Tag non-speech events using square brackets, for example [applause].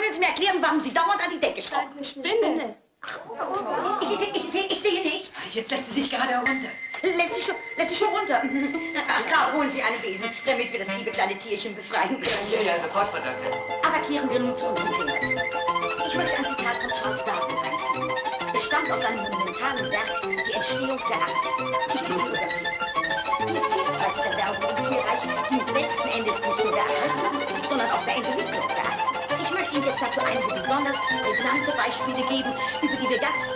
können Sie mir erklären, warum Sie dauernd an die Decke schrauben? Eine Spinne. Ich, sehe- ich, sehe- ich sehe nichts. Jetzt lässt sie sich gerade herunter. Lässt sich schon, lässt sich schon runter. [laughs] Ach, Graf, holen Sie einen Besen, damit wir das liebe kleine Tierchen befreien können. Ja, ja, sofort, Frau Doktor. Aber kehren wir nun zu unserem Thema. Ich möchte ein Zitat von Charles Darwin einfügen. Es stammt aus seinem monumentalen Werk Die Entstehung der Art. Ihnen jetzt dazu einige besonders prägnante Beispiele geben, über die wir ganz